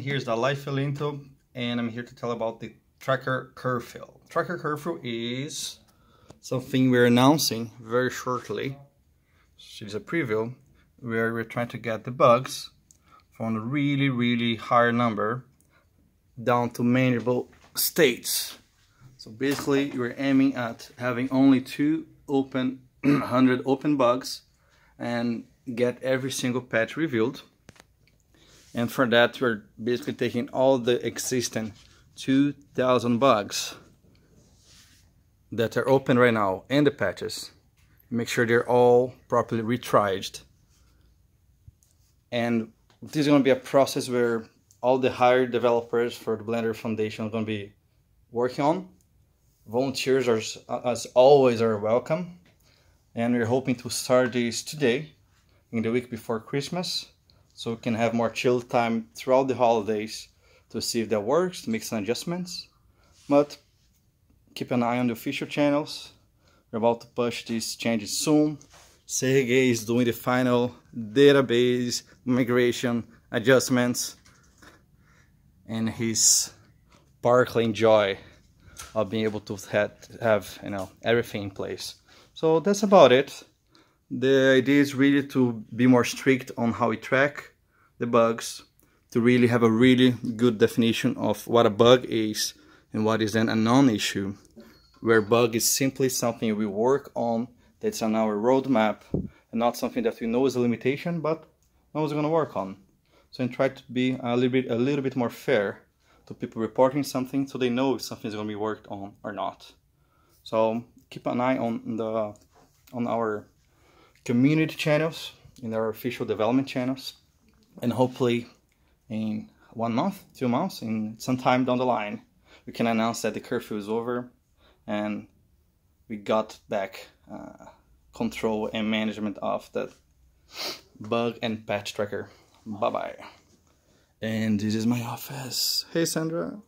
Here's Dalai Felinto and I'm here to tell about the Tracker Curfew. Tracker Curfew is something we're announcing very shortly. It's a preview where we're trying to get the bugs from a really, really high number down to manageable states. So basically, we're aiming at having only two open, 100 open bugs and get every single patch revealed and for that we're basically taking all the existing 2000 bugs that are open right now and the patches make sure they're all properly retried and this is going to be a process where all the hired developers for the Blender Foundation are going to be working on. Volunteers are uh, as always are welcome. And we're hoping to start this today in the week before Christmas so we can have more chill time throughout the holidays to see if that works, to make some adjustments. But keep an eye on the official channels. We're about to push these changes soon. Sergey is doing the final database migration adjustments and his sparkling joy of being able to have you know everything in place. So that's about it. The idea is really to be more strict on how we track the bugs, to really have a really good definition of what a bug is and what is then a non-issue, where bug is simply something we work on that's on our roadmap and not something that we know is a limitation, but no one's going to work on. So I try to be a little bit a little bit more fair to people reporting something so they know if something is going to be worked on or not. So keep an eye on the on our community channels, in our official development channels, and hopefully in one month, two months, in some time down the line, we can announce that the curfew is over and we got back uh, control and management of the bug and patch tracker. Bye bye. And this is my office. Hey Sandra.